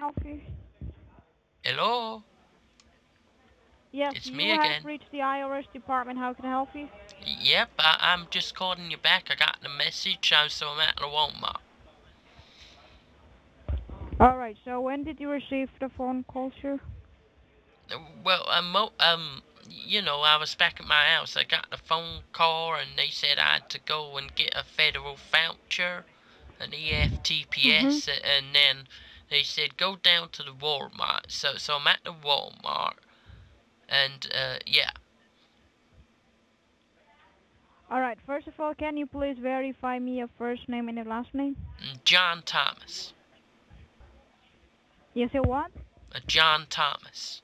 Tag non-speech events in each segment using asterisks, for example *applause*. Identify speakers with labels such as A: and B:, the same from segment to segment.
A: help you?
B: Hello?
A: Yes,
B: It's
A: you
B: me
A: have
B: again.
A: reached the IRS department. How can I help you?
B: Yep, I, I'm just calling you back. I got the message, so I'm at the Walmart.
A: All right. So when did you receive the phone call, sir?
B: Well, um, mo- um, you know, I was back at my house. I got the phone call, and they said I had to go and get a federal voucher, an EFTPS, a- and then they said go down to the Walmart. So, so I'm at the Walmart, and uh, yeah.
A: All right. First of all, can you please verify me your first name and your last name?
B: Mm, John Thomas.
A: You said what?
B: Uh, John Thomas.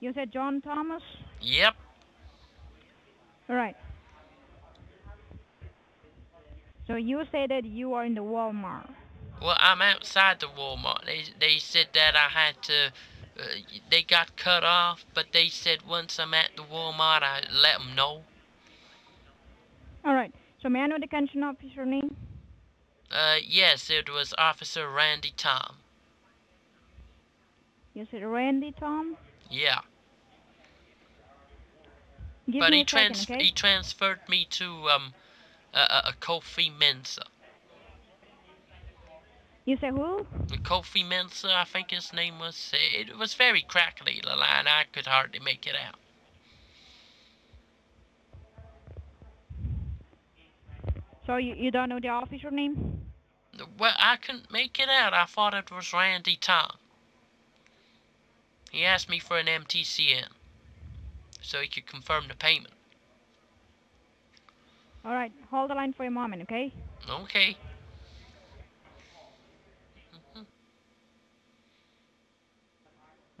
A: You said John Thomas.
B: Yep.
A: All right. So you say that you are in the Walmart.
B: Well, I'm outside the Walmart. They they said that I had to. Uh, they got cut off, but they said once I'm at the Walmart, I let them know.
A: All right. So may I know the condition officer name?
B: Uh, yes, it was Officer Randy Tom.
A: You said Randy Tom.
B: Yeah,
A: Give
B: but he
A: second,
B: trans
A: okay?
B: he transferred me to um a, a, a Kofi Mensa.
A: You said who?
B: The Kofi Mensa, I think his name was. It was very crackly, the line. I could hardly make it out.
A: So you, you don't know the officer name?
B: Well, I couldn't make it out. I thought it was Randy Tom. He asked me for an MTCN so he could confirm the payment.
A: All right. Hold the line for a moment, okay?
B: Okay. Mhm.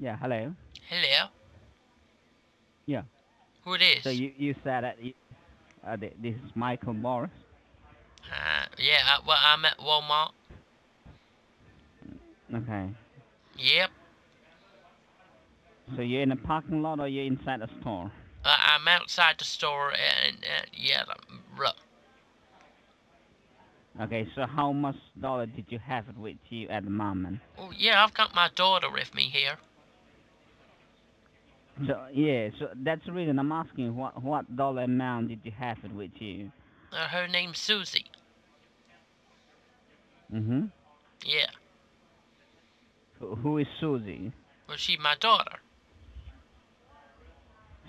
C: Yeah, hello.
B: Hello.
C: Yeah.
B: Who it is?
C: So you, you said that you, uh, this is Michael Morris.
B: uh, yeah, I, well, I'm at Walmart.
C: Okay.
B: Yep.
C: So you're in the parking lot or you're inside the store?
B: Uh, I'm outside the store and, uh, yeah, look.
C: Okay, so how much dollar did you have with you at the moment?
B: Oh, yeah, I've got my daughter with me here.
C: So yeah, so that's the reason I'm asking what what dollar amount did you have it with you?
B: Uh, her name's Susie.
C: Mm-hmm.
B: Yeah.
C: Who, who is Susie?
B: Well, she's my daughter.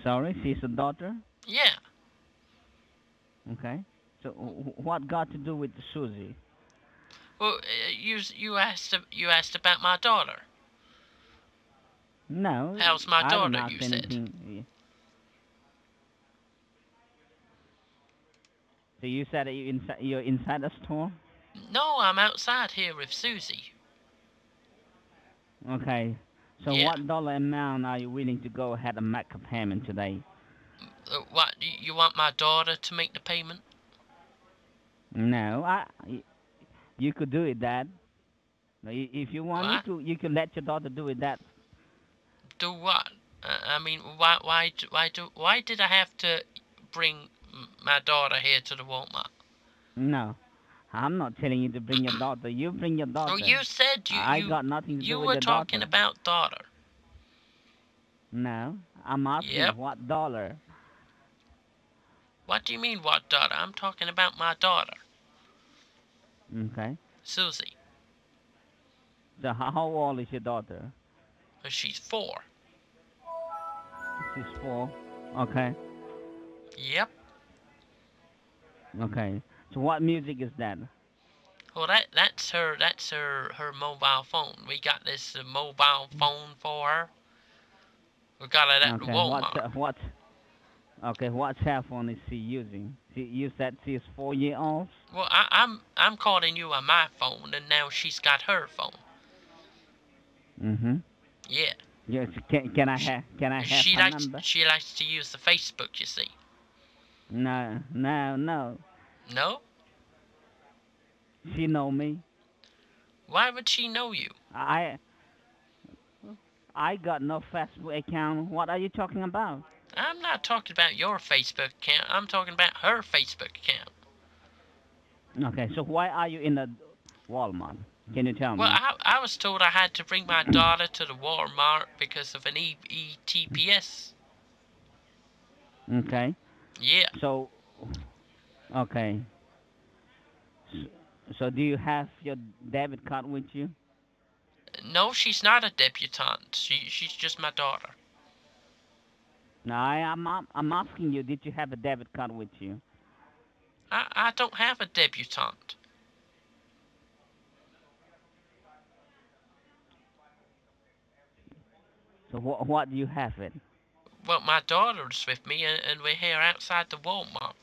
C: Sorry, she's a daughter.
B: Yeah.
C: Okay. So what got to do with Susie?
B: Well, uh, you you asked you asked about my daughter.
C: No.
B: How's my daughter, you said?
C: So you said that you inside, you're inside the store?
B: No, I'm outside here with Susie.
C: Okay. So
B: Yeah.
C: what dollar amount are you willing to go ahead and make a payment today?
B: Uh, what? You, you want my daughter to make the payment?
C: No, I. You could do it, Dad. If you want, you
B: What?
C: could you could let your daughter do it. That
B: Do what? Uh, I mean, why why why do why did I have to bring my daughter here to the Walmart?
C: no, I'm not telling you to bring your daughter. You bring your daughter.
B: Oh, you said you
C: I
B: you,
C: got nothing to
B: you
C: do with
B: were talking about daughter.
C: No, I'm asking
B: Yep.
C: what dollar.
B: What do you mean, what daughter? I'm talking about my daughter,
C: Okay.
B: Susie.
C: So how, how old is your daughter?
B: She's four.
C: She's four. Okay.
B: Yep.
C: Okay. So what music is that?
B: Well, that that's her that's her her mobile phone. We got this uh, mobile phone for her. We got it at the
C: okay.
B: Walmart.
C: What uh, what? Okay. What cell phone is she using? She, you said she's four year old.
B: Well, I, I'm I'm calling you on my phone, and now she's got her phone.
C: Mm-hmm.
B: Yeah.
C: Yes. Can can I have can I have
B: she
C: her
B: likes
C: number?
B: she likes to use the Facebook. You see.
C: No, no, no.
B: No.
C: She know me.
B: Why would she know you?
C: I I got no Facebook account. What are you talking about?
B: I'm not talking about your Facebook account. I'm talking about her Facebook account.
C: Okay, so why are you in the Walmart? Can you tell me? Well.
B: I, I was told I had to bring my daughter to the Walmart because of an E ETPS.
C: Okay.
B: Yeah.
C: So, okay. S- So do you have your debit card with you?
B: No, she's not a debutante. She she's just my daughter.
C: No, I, I'm I'm I'm asking you. Did you have a debit card with you?
B: I I don't have a debutante.
C: So what what do you have it?
B: Well, my daughter's with me, and, and we're here outside the Walmart.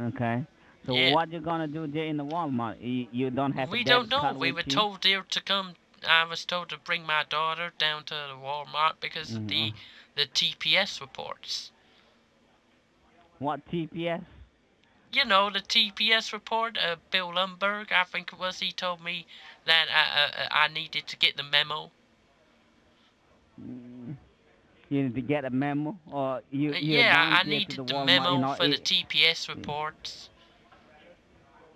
C: Okay. So
B: Yeah.
C: what you gonna do there in the Walmart? You, you don't have
B: we don't know. We were
C: you?
B: told there to come. I was told to bring my daughter down to the Walmart because of the
C: Mhm.
B: the TPS reports.
C: What TPS?
B: You know the TPS report. Uh, Bill Lumbergh, I think it was. He told me that I uh, I needed to get the memo.
C: You need to get a memo, or you
B: Uh,
C: you
B: yeah, I needed
C: the
B: the, memo
C: you know,
B: for the TPS reports.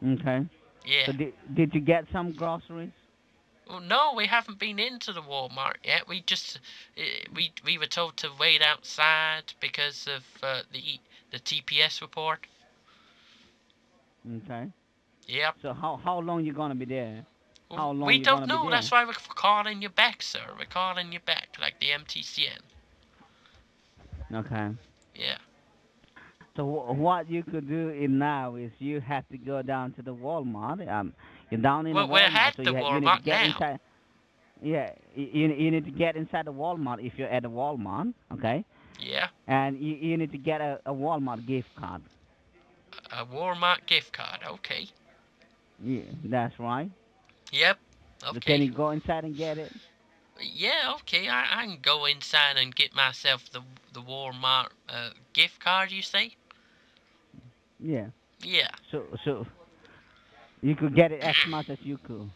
C: Okay.
B: Yeah.
C: So did did you get some groceries?
B: Well, no, we haven't been into the Walmart yet. We just uh, we we were told to wait outside because of uh, the the TPS report.
C: Okay.
B: Yep.
C: So how how long you gonna be there? How long
B: we don't know. That's why we're calling you back, sir. We're calling you back, like the MTCN.
C: Okay.
B: Yeah.
C: So wh- what you could do in now is you have to go down to the Walmart. Um, you're down in
B: Well,
C: the
B: we're
C: Walmart,
B: at
C: so
B: the
C: you, ha- you need
B: Walmart
C: to get
B: now.
C: inside. Yeah, you you need to get inside the Walmart if you're at the Walmart, okay?
B: Yeah.
C: And you you need to get a, a Walmart gift card.
B: A Walmart gift card. Okay.
C: Yeah, that's right.
B: Yep.
C: So
B: Okay.
C: can you go inside and get it?
B: Yeah. Okay. I, I can go inside and get myself the the Walmart uh, gift card. You say?
C: Yeah.
B: Yeah.
C: So so you could get it as much as you could.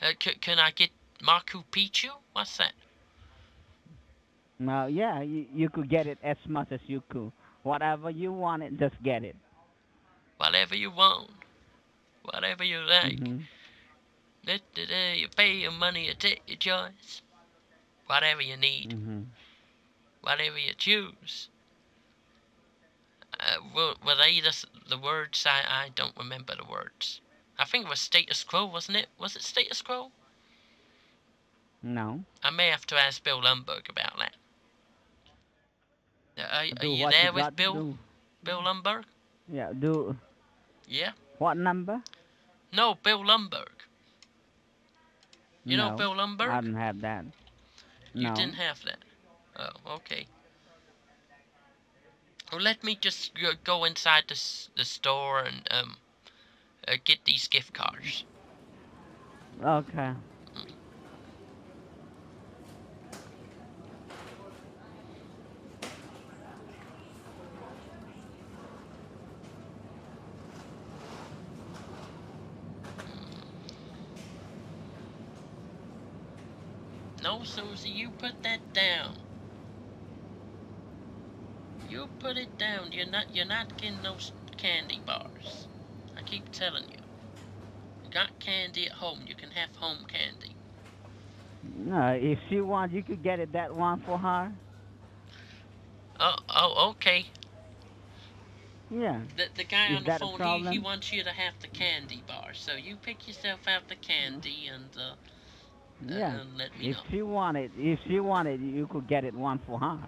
B: Uh, c- can I get Machu Picchu? What's that?
C: Now, yeah, you, you could get it as much as you could. Whatever you want it, just get it.
B: Whatever you want. Whatever you like. Da, da, you pay your money, you take your choice. Whatever you need.
C: Mhm.
B: whatever you choose. Uh, were, were they the, the words? I, I don't remember the words. I think it was status quo, wasn't it? Was it status quo?
C: No.
B: I may have to ask Bill Lumbergh about that. Uh, Are, you there
C: you
B: with Bill?
C: do.
B: Bill Lumbergh?
C: Yeah. Do
B: Yeah.
C: what number?
B: No, Bill Lumbergh. You know
C: No,
B: Bill
C: I didn't have that.
B: You
C: no.
B: didn't have that. Oh, okay. Well, let me just go- go inside the the store and um uh, get these gift cards.
C: Okay.
B: No, Susie, you put that down. You put it down. You're not you're not getting those candy bars. I keep telling you. You got candy at home. You can have home candy.
C: No, if she wants, you could get it that one for her.
B: Oh, oh, okay.
C: Yeah.
B: The, the guy
C: Is
B: on the phone, he, he wants you to have the candy bar. So you pick yourself out the candy and, uh,
C: Uh,
B: yeah. let me
C: If
B: know.
C: she wanted, if she wanted, you could get it one for her.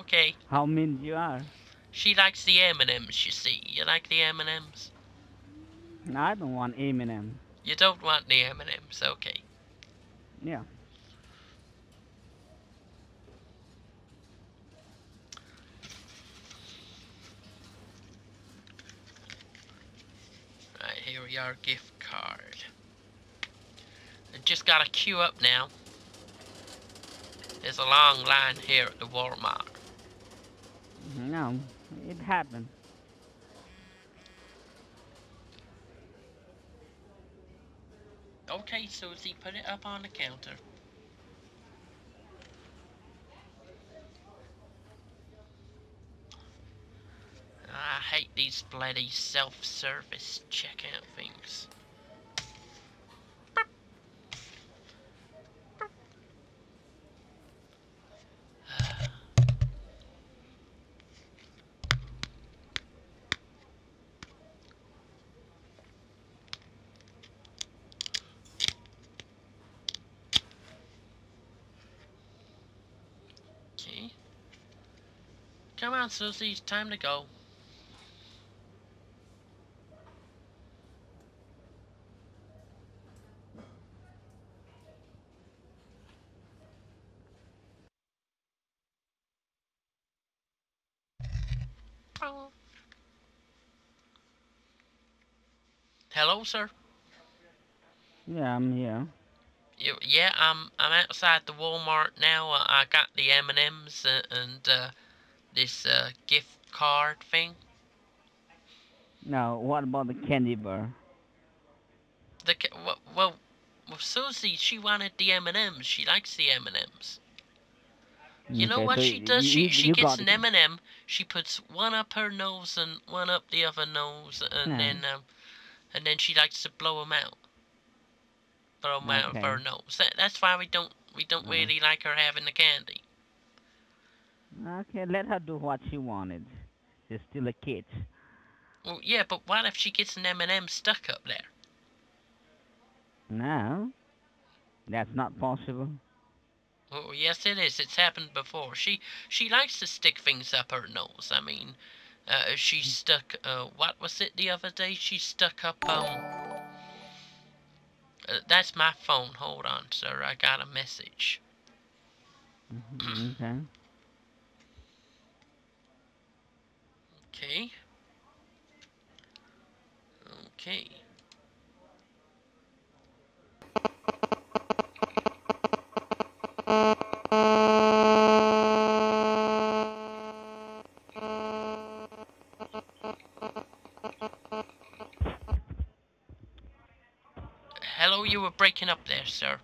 B: Okay.
C: How mean you are?
B: She likes the M&Ms, you see. You like the M&Ms?
C: No, I don't want Eminem.
B: You don't want the M&Ms, okay.
C: Yeah.
B: Right, here we are, gift card. Just gotta queue up now. There's a long line here at the Walmart.
C: No, it happened.
B: Okay, Susie, put it up on the counter. I hate these bloody self-service checkout things. Come on, Susie, it's time to go. Oh. Hello, sir.
C: Yeah, I'm here.
B: You, yeah, I'm I'm outside the Walmart now. I got the M and M's and uh, this uh, gift card thing.
C: No, what about the candy bar?
B: The well, well, well, Susie, she wanted the M and M's. She likes the M and M's. You know
C: Okay,
B: what
C: so
B: she does?
C: you-
B: She she gets an. M and M. She puts one up her nose and one up the other nose, and
C: Yeah.
B: then um, and then she likes to blow them out. Blow 'em out of her nose. That, that's why we don't we don't
C: Uh.
B: really like her having the candy.
C: Okay, let her do what she wanted. She's still a kid.
B: Well, yeah, but what if she gets an M and M stuck up there?
C: No, that's not possible.
B: Oh, yes, it is. It's happened before. She she likes to stick things up her nose. I mean, uh, she stuck. Uh, what was it the other day? She stuck up. Um. Uh, that's my phone. Hold on, sir. I got a message.
C: Mhm, okay.
B: Okay. Okay. Hello, you were breaking up there, sir.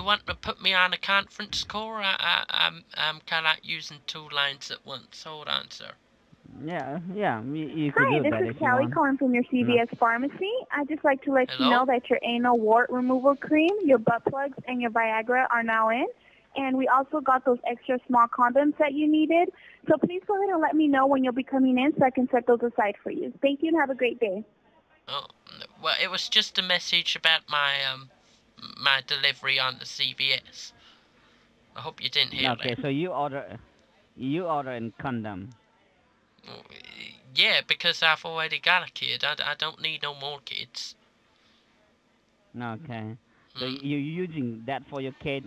B: You want to put me on a conference call? I, I, I'm, I'm kind of using two lines at once. Hold on, sir.
C: Yeah, yeah, you, you could
D: Hi,
C: do
D: this
C: that
D: is
C: if
D: Kelly calling from your CVS pharmacy. I'd just like to let
B: Hello?
D: you know that your anal wart removal cream, your butt plugs, and your Viagra are now in. And we also got those extra small condoms that you needed. So please go ahead and let me know when you'll be coming in so I can set those aside for you. Thank you and have a great day.
B: Oh, well, it was just a message about my um my delivery on the CVS. I hope you didn't hear
C: Okay,
B: that.
C: so you order, you order in condom.
B: Yeah, because I've already got a kid. I, I don't need no more kids.
C: Okay. So
B: Mm.
C: you're using that for your kids.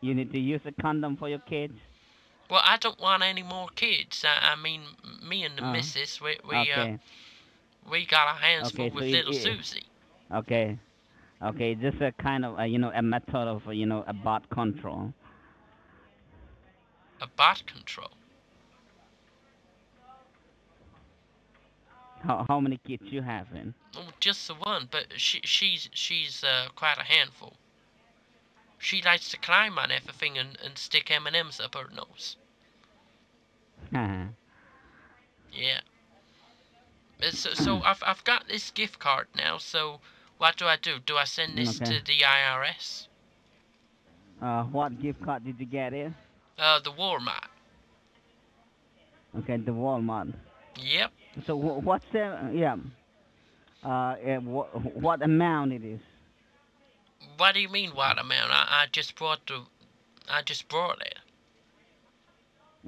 C: You need to use a condom for your kids.
B: Well, I don't want any more kids. I, I mean, me and the
C: Oh,
B: missus, we we
C: Okay.
B: uh, we got our hands
C: Okay,
B: full with
C: it-
B: little
C: it-
B: Susie.
C: Okay. Okay, just a kind of, uh, you know, a method of, you know, a bot control.
B: A bot control.
C: How how many kids you have then?
B: Oh, just the one, but she she's she's uh, quite a handful. She likes to climb on everything and, and stick M and M's up her nose. *laughs* Yeah. Uh, So, so I've I've got this gift card now. So what do I do? Do I send this
C: Okay.
B: to the IRS?
C: uh, what gift card did you get it?
B: Uh, the Walmart.
C: Okay, the Walmart.
B: Yep.
C: So what's the, yeah, uh, uh, wh- what amount it is?
B: What do you mean what amount? I, I just brought the, I just brought it.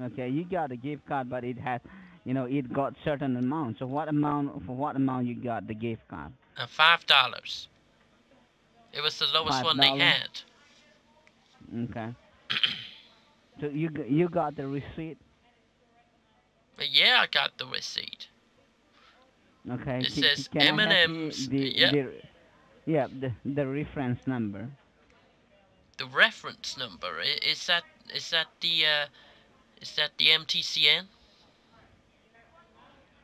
C: Okay, you got a gift card, but it has, you know, it got certain amount. So what amount, for what amount you got the gift card?
B: Uh, five dollars. It was the lowest
C: Five
B: one they had.
C: Okay. *clears throat* so you you got the receipt?
B: But yeah, I got the receipt.
C: Okay.
B: It says
C: can I have the-
B: M&Ms, yeah.
C: the, yeah, the the reference number.
B: The reference number is that is that the uh, is that the MTCN?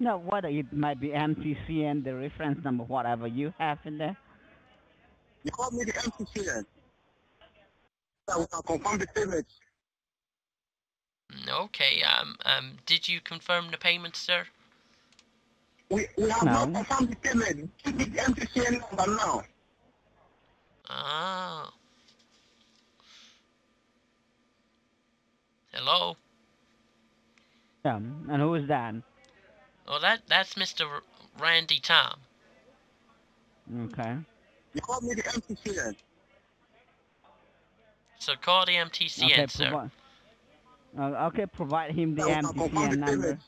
C: No, what it might be MTCN, the reference number, whatever you have in there.
E: You called me the MCCN. I will confirm the payment.
B: Okay. Um. Um. Did you confirm the payment, sir?
E: We, we have
C: No.
E: not confirmed the payment. Give me the MCCN number now.
B: Oh. Hello.
C: Yeah, and who is that?
B: Oh, that that's Mr. R- Randy Tom.
C: Okay.
E: You called me the MCCN.
B: So call the MTCN,
C: okay,
B: sir.
C: provi- uh, okay, provide him the
E: That will not confirm
C: MTCN number.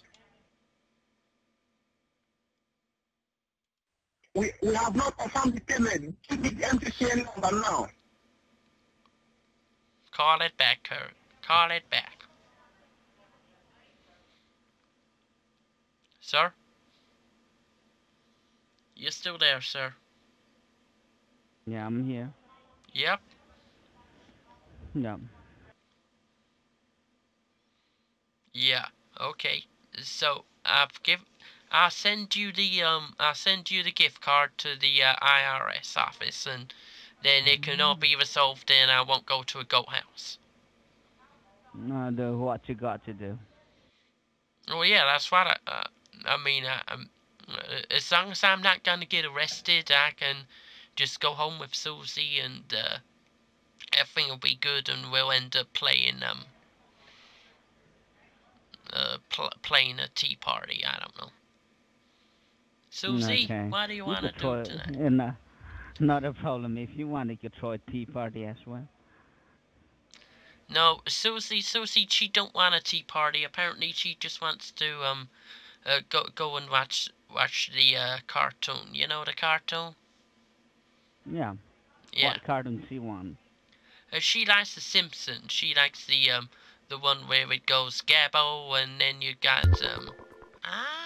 E: We, we have not confirmed the payment. Give me the MTCN number now.
B: Call it back, Kurt. Call it back. Sir? You're still there, sir?
C: Yeah, I'm here.
B: Yep.
C: Yeah.
B: Yeah. Okay. So I've give. I'll send you the um. I'll send you the gift card to the uh, IRS office, and then it can all be resolved, and I won't go to a goat house.
C: No, do what you got to do.
B: Oh yeah, that's what I. Uh, I mean, I, I'm, uh, as long as I'm not gonna get arrested, I can just go home with Susie, and uh, everything will be good, and we'll end up playing um. Uh, pl- playing a tea party. I don't know. Susie,
C: okay.
B: what do you want to do tonight?
C: uh, no, not a problem. If you want, could throw a tea party as well.
B: No, Susie, Susie, she don't want a tea party. Apparently, she just wants to um, uh, go go and watch watch the uh, cartoon. You know the cartoon?
C: Yeah.
B: Yeah.
C: What cartoons you want?
B: Uh, she likes the Simpsons. She likes the um the one where it goes Gabbo and then you got um ah